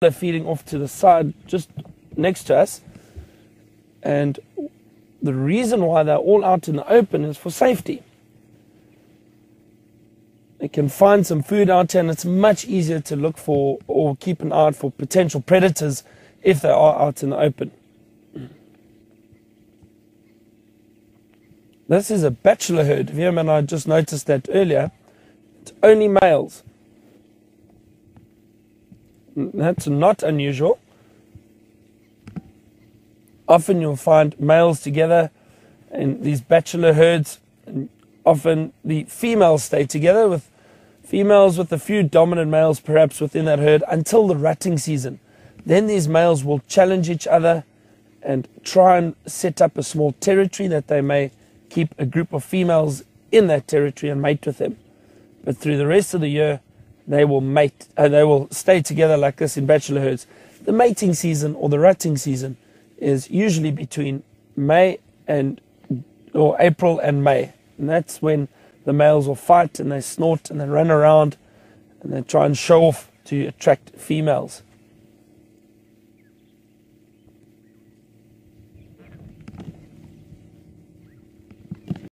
they're feeding off to the side just next to us. And the reason why they're all out in the open is for safety. They can find some food out here, and it's much easier to look for or keep an eye out for potential predators if they are out in the open. This is a bachelor herd. Viam and I just noticed that earlier. It's only males. That's not unusual. Often you'll find males together in these bachelor herds. And often the females stay together with females with a few dominant males perhaps within that herd until the rutting season. Then these males will challenge each other and try and set up a small territory that they may keep a group of females in that territory and mate with them. But through the rest of the year, they will mate, uh, they will stay together like this in bachelor herds. The mating season or the rutting season is usually between May and or April and May, and that's when the males will fight and they snort and they run around and they try and show off to attract females.